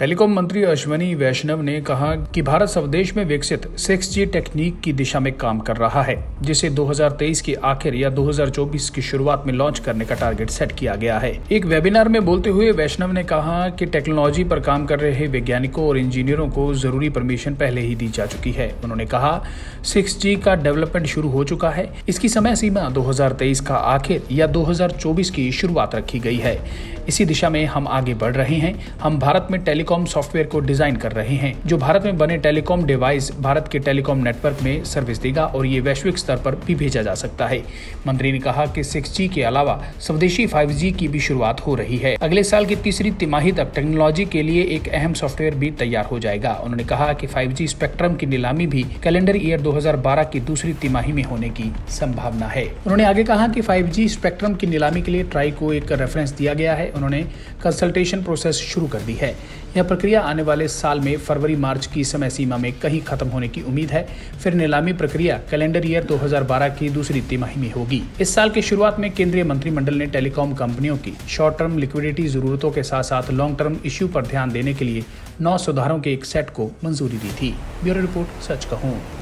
Telecom मंत्री अश्वनी वैष्णव ने कहा कि भारत स्वदेश में विकसित 6G टेक्निक की दिशा में काम कर रहा है, जिसे 2023 की आखिर या 2024 की शुरुआत में लॉन्च करने का टारगेट सेट किया गया है। एक वेबिनार में बोलते हुए वैष्णव ने कहा कि टेक्नोलॉजी पर काम कर रहे वैज्ञानिकों और इंजीनियरों को ज़रूरी परमिशन पहले ही दी जा चुकी है। उन्होंने कहा, सिक्स का डेवलपमेंट शुरू हो चुका है। इसकी समय सीमा दो हज़ार तेईस का आखिर या दो हज़ार चौबीस की शुरुआत रखी गई है। इसी दिशा में हम आगे बढ़ रहे हैं। हम भारत में टेलीकॉम सॉफ्टवेयर को डिज़ाइन कर रहे हैं। जो भारत में बने टेलीकॉम डिवाइस भारत के टेलीकॉम नेटवर्क में सर्विस देगा और ये वैश्विक स्तर पर भी भेजा जा सकता है। मंत्री ने कहा कि सिक्स के अलावा स्वदेशी फाइव की भी शुरुआत हो रही है। अगले साल की तीसरी तिमाही तक टेक्नोलॉजी के लिए एक अहम सॉफ्टवेयर भी तैयार हो जाएगा। उन्होंने कहा कि 5G स्पेक्ट्रम की नीलामी भी कैलेंडर ईयर 2012 की दूसरी तिमाही में होने की संभावना है। उन्होंने आगे कहा कि 5G स्पेक्ट्रम की नीलामी के लिए ट्राई को एक रेफरेंस दिया गया है। उन्होंने कंसल्टेशन प्रोसेस शुरू कर दी है। यह प्रक्रिया आने वाले साल में फरवरी, मार्च की समय सीमा में कहीं खत्म होने की उम्मीद है। फिर नीलामी प्रक्रिया कैलेंडर ईयर 2012 की दूसरी तिमाही में होगी। इस साल की शुरुआत में केंद्रीय मंत्रिमंडल ने टेलीकॉम कंपनियों की शॉर्ट टर्म लिक्विडिटी जरूरतों के साथ साथ लॉन्ग टर्म इश्यू पर ध्यान देने के लिए नौ सुधारों के एक सेट को मंजूरी दी थी। ब्यूरो रिपोर्ट, सच कहूँ।